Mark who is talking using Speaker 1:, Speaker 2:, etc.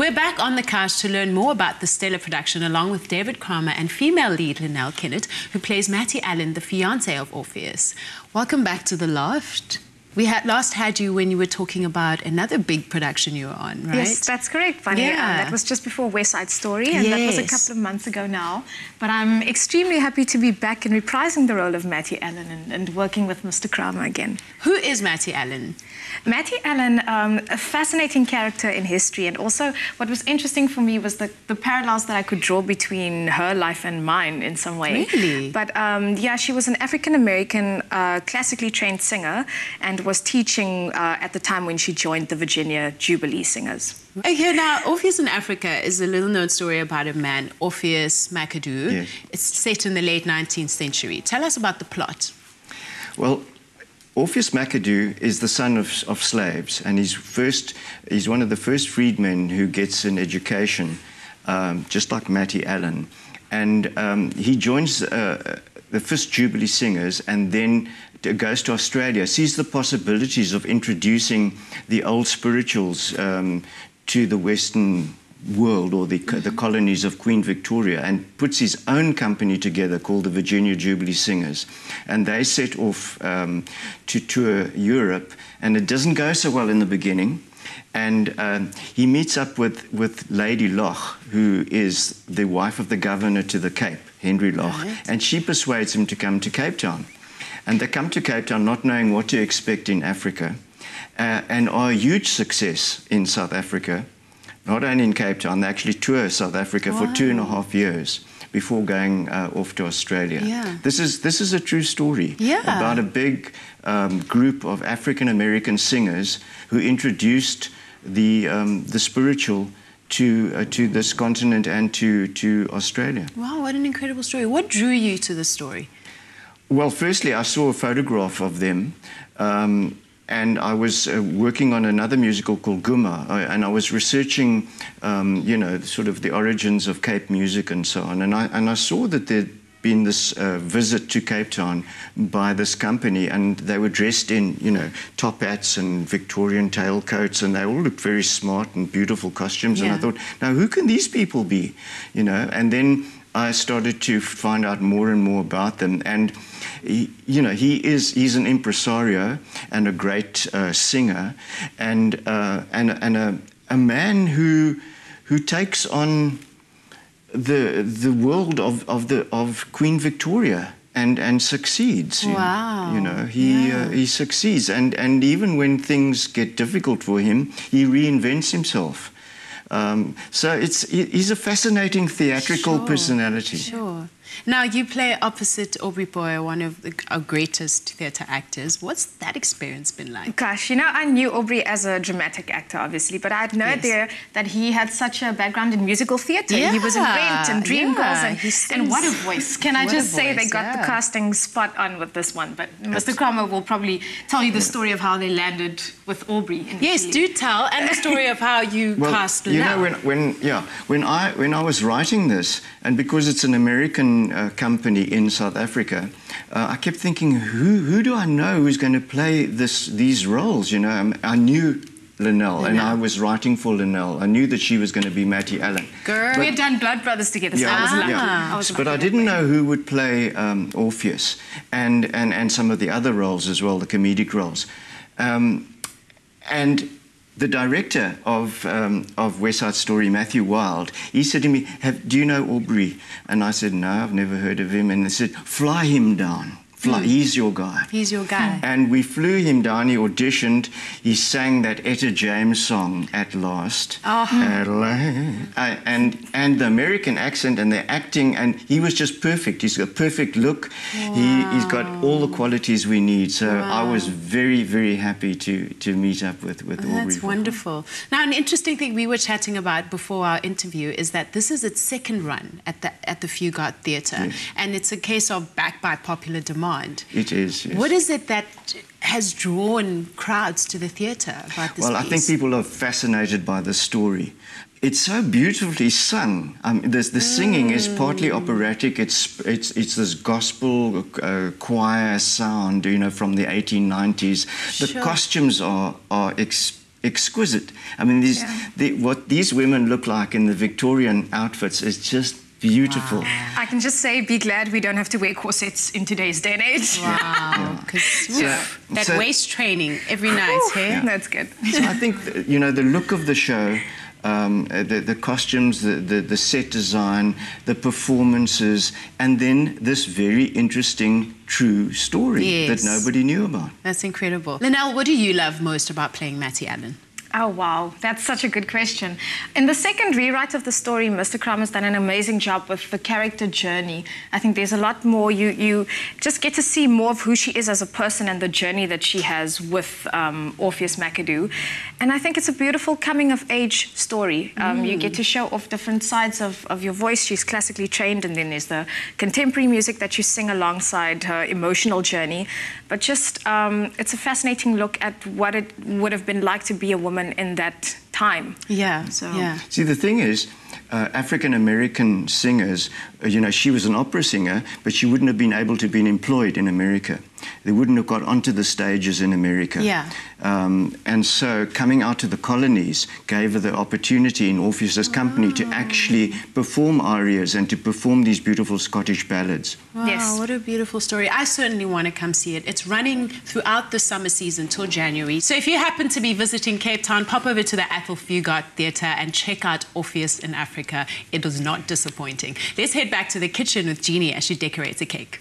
Speaker 1: We're back on the couch to learn more about the stellar production along with David Kramer and female lead Lynelle Kenned, who plays Mattie Allen, the fiance of Orpheus. Welcome back to The Loft. We had last had you when you were talking about another big production you were on, right?
Speaker 2: Yes, that's correct, Bunny. Yeah. Um, that was just before West Side Story, and yes. that was a couple of months ago now. But I'm extremely happy to be back and reprising the role of Mattie Allen and, and working with Mr. Kramer again.
Speaker 1: Who is Mattie Allen?
Speaker 2: Mattie Allen, um, a fascinating character in history, and also what was interesting for me was the, the parallels that I could draw between her life and mine in some way.
Speaker 1: Really?
Speaker 2: But um, yeah, she was an African American uh, classically trained singer and was teaching uh, at the time when she joined the Virginia Jubilee Singers.
Speaker 1: Okay, now Orpheus in Africa is a little known story about a man, Orpheus McAdoo. Yes. It's set in the late 19th century. Tell us about the plot.
Speaker 3: Well, Orpheus McAdoo is the son of, of slaves, and he's, first, he's one of the first freedmen who gets an education, um, just like Mattie Allen. And um, he joins uh, the Fisk Jubilee Singers and then goes to Australia, sees the possibilities of introducing the old spirituals um, to the Western world or the, the colonies of Queen Victoria and puts his own company together called the Virginia Jubilee Singers. And they set off um, to tour Europe, and it doesn't go so well in the beginning. And um, he meets up with, with Lady Loch, who is the wife of the governor to the Cape, Henry Loch, right. and she persuades him to come to Cape Town. And they come to Cape Town not knowing what to expect in Africa, uh, and are a huge success in South Africa not only in Cape Town, they actually tour South Africa wow. for two and a half years before going uh, off to Australia.
Speaker 1: Yeah.
Speaker 3: This is this is a true story
Speaker 1: yeah.
Speaker 3: about a big um, group of African American singers who introduced the um, the spiritual to uh, to this continent and to to Australia.
Speaker 1: Wow, what an incredible story! What drew you to the story?
Speaker 3: Well, firstly, I saw a photograph of them. Um, and I was uh, working on another musical called Ghoema, uh, and I was researching, um, you know, sort of the origins of Cape music and so on. And I, and I saw that there'd been this uh, visit to Cape Town by this company, and they were dressed in, you know, top hats and Victorian tailcoats, and they all looked very smart and beautiful costumes. Yeah. And I thought, now who can these people be, you know? And then I started to find out more and more about them. And, he, you know, he is, he's an impresario and a great uh, singer and, uh, and, and a, a man who, who takes on the, the world of, of, the, of Queen Victoria and and succeeds.
Speaker 1: Wow.
Speaker 3: You know, he yeah. uh, he succeeds, and and even when things get difficult for him, he reinvents himself. Um, so it's he's a fascinating theatrical
Speaker 1: sure,
Speaker 3: personality.
Speaker 1: Sure. Now, you play opposite Aubrey Boyer, one of the, our greatest theatre actors. What's that experience been like?
Speaker 2: Gosh, you know, I knew Aubrey as a dramatic actor, obviously, but I had no yes. idea that he had such a background in musical theatre. Yeah. He was in Rent and Dreamgirls, yeah. and, and what a voice. Can I just say they got yeah. the casting spot on with this one, but Mr. Kramer will probably tell you the story of how they landed with Aubrey.
Speaker 1: yes, do tell, and the story of how you
Speaker 3: well,
Speaker 1: cast
Speaker 3: You know, when, when, yeah, when I, when I was writing this, and because it's an American uh, company in South Africa, uh, I kept thinking, who, who do I know who's going to play this, these roles? You know, um, I knew Lynelle, and I was writing for Lynelle. I knew that she was going to be Mattie Allen.
Speaker 2: Girl, we had done Blood Brothers together, so yeah, I was lucky. Yeah. I was
Speaker 3: but I didn't know who would play um, Orpheus and, and, and some of the other roles as well, the comedic roles. Um, and the director of, um, of West Side Story, Matthew Wild, he said to me, Do you know Aubrey? And I said, No, I've never heard of him. And they said, Fly him down. Fly, mm. He's your guy.
Speaker 1: He's your guy.
Speaker 3: And we flew him down. He auditioned. He sang that Etta James song at last.
Speaker 1: Oh.
Speaker 3: Uh, and and the American accent and the acting, and he was just perfect. He's got perfect look. Wow. He, he's got all the qualities we need. So wow. I was very, very happy to, to meet up with, with
Speaker 1: oh, Aubrey. That's wonderful. Now, an interesting thing we were chatting about before our interview is that this is its second run at the, at the Fugard Theatre. Yes. And it's a case of backed by popular demand mind.
Speaker 3: It is. Yes.
Speaker 1: What is it that has drawn crowds to the theatre about this
Speaker 3: Well,
Speaker 1: piece?
Speaker 3: I think people are fascinated by the story. It's so beautifully sung. Um, the singing mm. is partly operatic. It's it's it's this gospel uh, choir sound, you know, from the 1890s. The sure. costumes are are exquisite. I mean, these, yeah. the, what these women look like in the Victorian outfits is just beautiful.
Speaker 2: Wow. I can just say, be glad we don't have to wear corsets in today's day and age.
Speaker 1: Wow, because yeah. that so, waist training every night, hey?
Speaker 2: Yeah. That's good.
Speaker 3: So I think, you know, the look of the show um, the, the, costumes, the, the, the, set design, the performances, and then this very interesting true story yes. that nobody knew about.
Speaker 1: That's incredible. Lynelle, what do you love most about playing Mattie Allen?
Speaker 2: Oh, wow. That's such a good question. In the second rewrite of the story, Mr. Kramer has done an amazing job with the character journey. I think there's a lot more. You, you just get to see more of who she is as a person and the journey that she has with um, Orpheus McAdoo. And I think it's a beautiful coming of age story. Um, mm. You get to show off different sides of, of your voice. She's classically trained, and then there's the contemporary music that you sing alongside her emotional journey. But just, um, it's a fascinating look at what it would have been like to be a woman woman in that time.
Speaker 1: Yeah. So. Yeah.
Speaker 3: See, the thing is, uh, African American singers, uh, you know, she was an opera singer, but she wouldn't have been able to have been employed in America. They wouldn't have got onto the stages in America.
Speaker 1: Yeah.
Speaker 3: Um, and so coming out to the colonies gave her the opportunity in Orpheus's company to actually perform arias and to perform these beautiful Scottish ballads.
Speaker 1: Wow, yes. what a beautiful story. I certainly want to come see it. It's running throughout the summer season till January. So if you happen to be visiting Cape Town, pop over to the Athol Fugard Theatre and check out Orpheus in Africa. It was not disappointing. Let's head back to the kitchen with Jeannie as she decorates a cake.